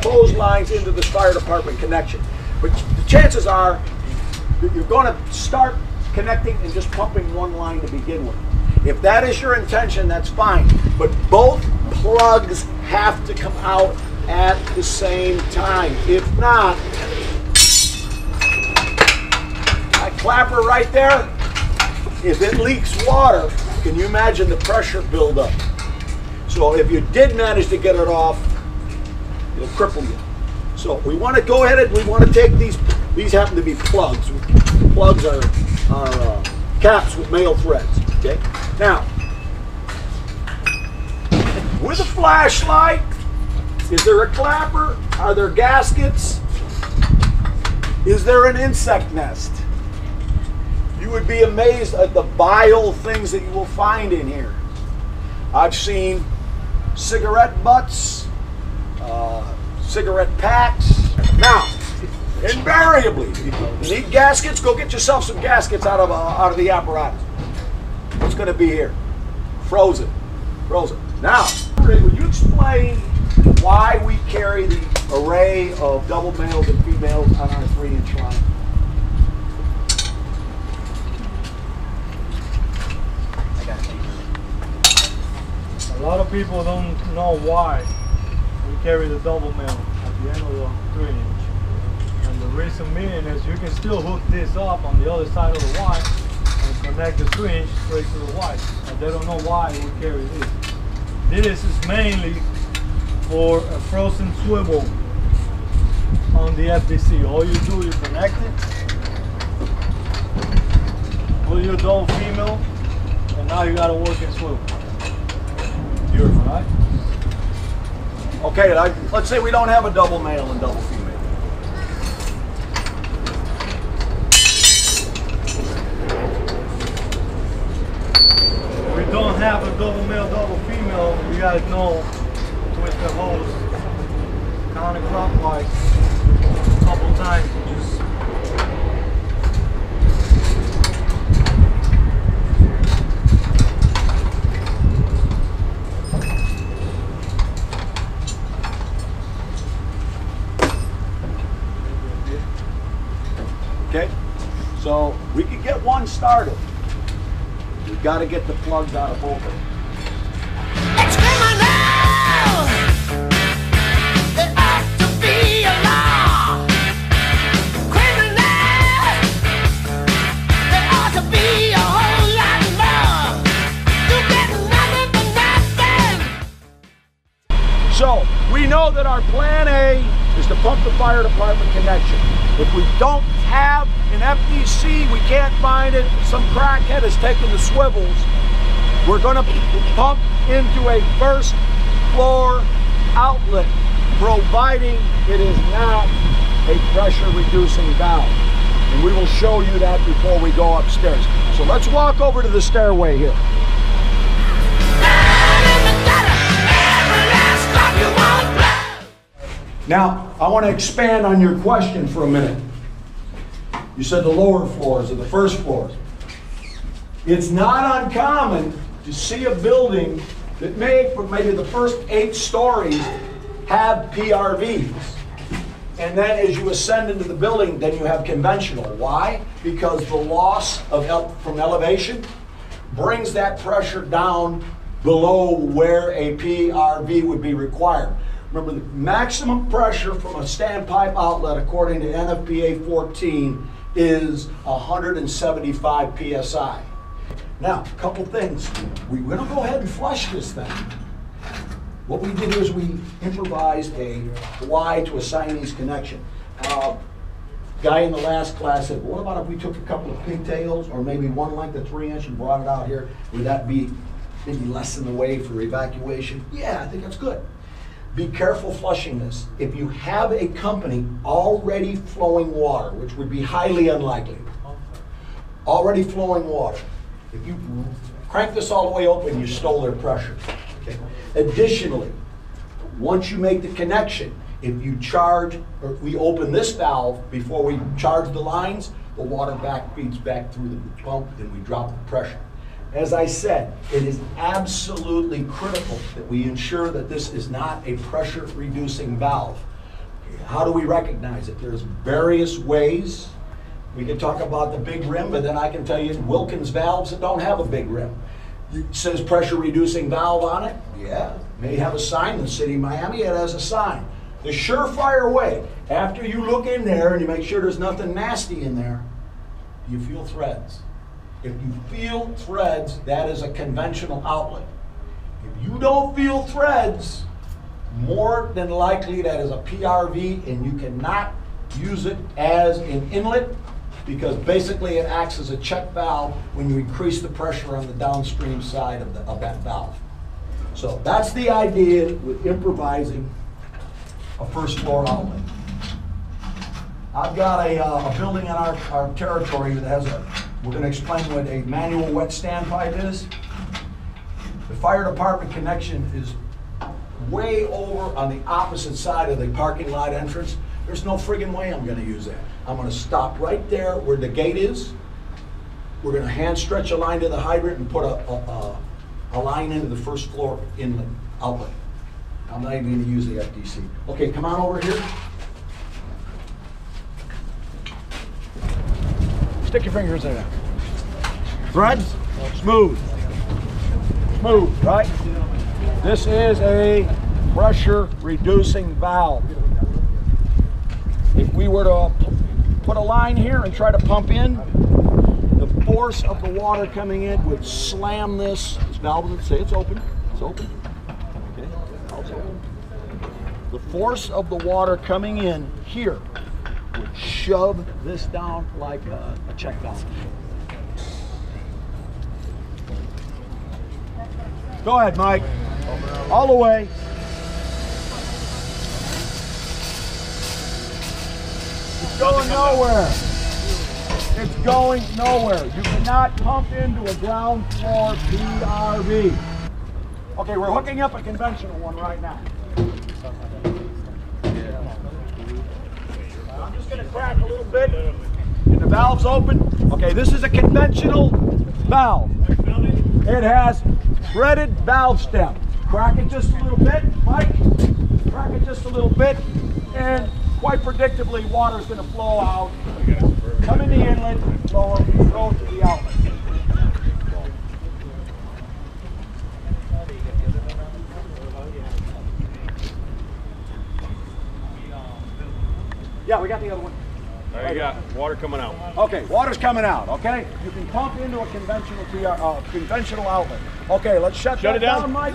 two lines into this fire department connection. But the chances are you're going to start connecting and just pumping one line to begin with. If that is your intention, that's fine. But both plugs have to come out at the same time. If not, that clapper right there, if it leaks water, can you imagine the pressure buildup? So if you did manage to get it off, it'll cripple you. So we want to go ahead and we want to take these, these happen to be plugs. Plugs are, are uh, caps with male threads, okay? Now, with a flashlight, is there a clapper? Are there gaskets? Is there an insect nest? You would be amazed at the vile things that you will find in here. I've seen cigarette butts, uh, cigarette packs. Now, invariably, you need gaskets. Go get yourself some gaskets out of uh, out of the apparatus. What's going to be here? Frozen, frozen. Now, would you explain why we carry the array of double males and females on our three-inch line? A lot of people don't know why carry the double male at the end of the three inch. And the reason being is you can still hook this up on the other side of the wire and connect the three inch straight to the wire. And they don't know why we carry this. This is mainly for a frozen swivel on the FDC. All you do, you connect it, put your double female, and now you got a working swivel. Beautiful, right? Okay, like, let's say we don't have a double male and double female. We don't have a double male, double female, you guys know twist the hose counterclockwise a couple times. Just Okay? So we could get one started. We've got to get the plugs out of both of them. That our plan A is to pump the fire department connection. If we don't have an FDC, we can't find it, some crackhead has taken the swivels, we're gonna pump into a first floor outlet, providing it is not a pressure reducing valve. And we will show you that before we go upstairs. So let's walk over to the stairway here. Now, I want to expand on your question for a minute. You said the lower floors or the first floors. It's not uncommon to see a building that may, for maybe the first eight stories, have PRVs. And then as you ascend into the building, then you have conventional. Why? Because the loss of el- from elevation brings that pressure down below where a PRV would be required. Remember, the maximum pressure from a standpipe outlet, according to NFPA 14, is 175 psi. Now, a couple things. We're gonna go ahead and flush this thing. What we did is we improvised a Y to a Siamese connection. Uh, Guy in the last class said, what about if we took a couple of pigtails or maybe one length of three inch and brought it out here? Would that be maybe less in the way for evacuation? Yeah, I think that's good. Be careful flushing this. If you have a company already flowing water, which would be highly unlikely, already flowing water. If you crank this all the way open, you stole their pressure. Okay? Additionally, once you make the connection, if you charge, or we open this valve before we charge the lines, the water back feeds back through the pump and we drop the pressure. As I said, it is absolutely critical that we ensure that this is not a pressure-reducing valve. How do we recognize it? There's various ways. We can talk about the big rim, but then I can tell you Wilkins valves that don't have a big rim. It says pressure-reducing valve on it? Yeah. May have a sign in the city of Miami, it has a sign. The surefire way, after you look in there and you make sure there's nothing nasty in there, you feel threads. If you feel threads, that is a conventional outlet. If you don't feel threads, more than likely that is a PRV and you cannot use it as an inlet because basically it acts as a check valve when you increase the pressure on the downstream side of, the, of that valve. So that's the idea with improvising a first floor outlet. I've got a, uh, a building in our, our territory that has a, we're gonna explain what a manual wet standpipe is. The fire department connection is way over on the opposite side of the parking lot entrance. There's no friggin' way I'm gonna use that. I'm gonna stop right there where the gate is. We're gonna hand stretch a line to the hydrant and put a, a, a, a line into the first floor inlet outlet. I'm not even gonna use the FDC. Okay, come on over here. Stick your fingers in there. Threads? Smooth. Smooth, right? This is a pressure reducing valve. If we were to put a line here and try to pump in, the force of the water coming in would slam this, this valve would say it's open, it's open. Okay, valve's open. The force of the water coming in here would shove this down like a, a check valve. Go ahead, Mike. All the way. It's going nowhere. It's going nowhere. You cannot pump into a ground floor PRV. Okay, we're hooking up a conventional one right now. I'm just gonna crack a little bit. And the valve's open. Okay, this is a conventional valve. It has threaded valve stem. Crack it just a little bit, Mike. Crack it just a little bit, and quite predictably, water's gonna flow out. Come in the inlet, flow, flow to the outlet. Yeah, we got the other one. There you got water coming out. Okay, water's coming out, okay? You can pump into a conventional uh, conventional outlet. Okay, let's shut, Shut that it down. down, Mike.